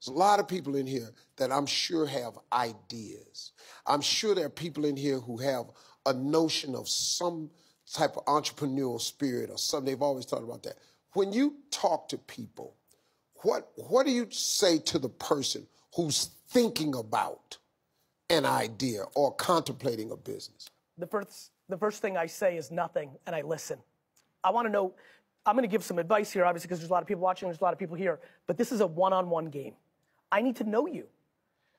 There's a lot of people in here that I'm sure have ideas. I'm sure there are people in here who have a notion of some type of entrepreneurial spirit or something. They've always thought about that. When you talk to people, what what do you say to the person who's thinking about an idea or contemplating a business? The first the first thing I say is nothing and I listen. I want to know I'm going to give some advice here obviously because there's a lot of people watching, there's a lot of people here, but this is a one-on-one game. I need to know you.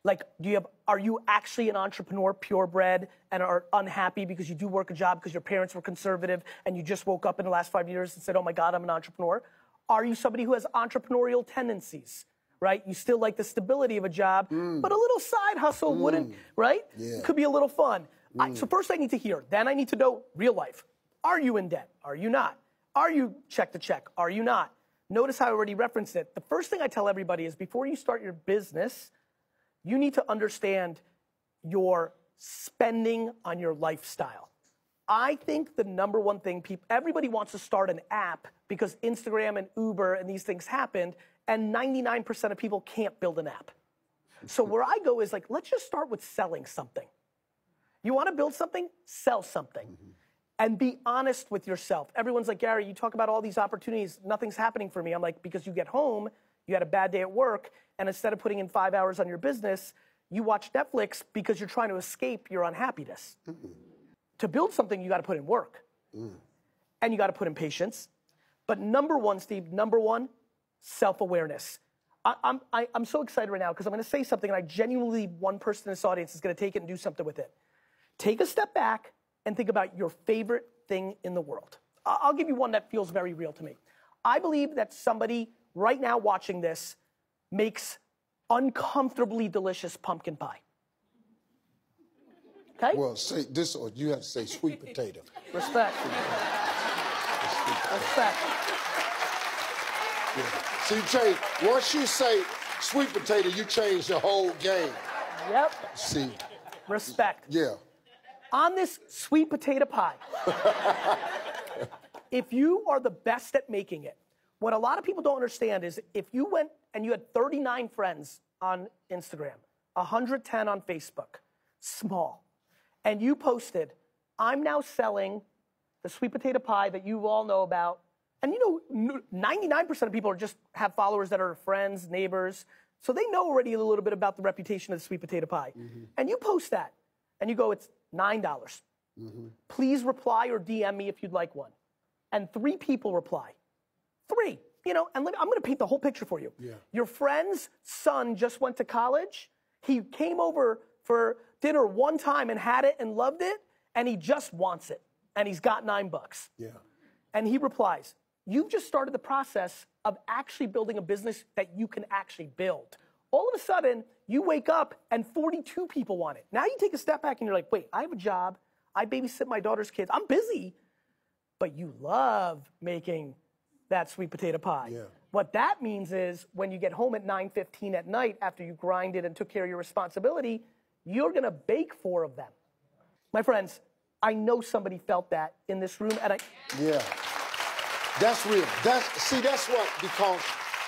Like, do you have, are you actually an entrepreneur, purebred, and are unhappy because you do work a job because your parents were conservative and you just woke up in the last five years and said, oh my God, I'm an entrepreneur? Are you somebody who has entrepreneurial tendencies? Right? You still like the stability of a job, mm. but a little side hustle mm. wouldn't, right? Yeah. Could be a little fun. Mm. I, so first I need to hear. Then I need to know real life. Are you in debt? Are you not? Are you check to check? Are you not? Notice how I already referenced it. The first thing I tell everybody is before you start your business, you need to understand your spending on your lifestyle. I think the number one thing people, everybody wants to start an app because Instagram and Uber and these things happened, and 99% of people can't build an app. So where I go is like, let's just start with selling something. You want to build something? Sell something. Mm-hmm and be honest with yourself. Everyone's like, Gary, you talk about all these opportunities, nothing's happening for me. I'm like, because you get home, you had a bad day at work, and instead of putting in five hours on your business, you watch Netflix because you're trying to escape your unhappiness. Mm-hmm. To build something, you got to put in work. Mm. And you got to put in patience. But number one, Steve, number one, self awareness. I'm, I, am i am so excited right now because I'm going to say something, and I genuinely, one person in this audience is going to take it and do something with it. Take a step back and think about your favorite thing in the world. I'll give you one that feels very real to me. I believe that somebody right now watching this makes uncomfortably delicious pumpkin pie. Okay? Well, say this, or you have to say sweet potato. Respect. Respect. Yeah. So you once you say sweet potato, you change the whole game. Yep. See. Respect. Yeah on this sweet potato pie. if you are the best at making it, what a lot of people don't understand is if you went and you had 39 friends on Instagram, 110 on Facebook, small, and you posted, I'm now selling the sweet potato pie that you all know about. And you know, 99% of people are just have followers that are friends, neighbors. So they know already a little bit about the reputation of the sweet potato pie. Mm-hmm. And you post that and you go, it's 9. dollars mm hmm Please reply or DM me if you'd like one. And three people reply. Three. You know, and I'm going to paint the whole picture for you. Yeah. Your friend's son just went to college. He came over for dinner one time and had it and loved it, and he just wants it. And he's got nine bucks. Yeah. And he replies, You've just started the process of actually building a business that you can actually build all of a sudden you wake up and 42 people want it. Now you take a step back and you're like, wait, I have a job. I babysit my daughter's kids. I'm busy. But you love making that sweet potato pie. Yeah. What that means is when you get home at 9:15 at night after you grinded and took care of your responsibility, you're going to bake four of them. My friends, I know somebody felt that in this room and I Yeah. That's real. That's see that's what because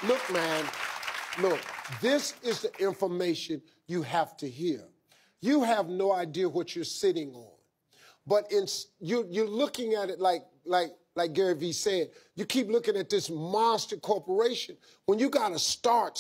look man, Look, this is the information you have to hear. You have no idea what you're sitting on. But in, you, you're looking at it like, like, like Gary Vee said, you keep looking at this monster corporation when you got to start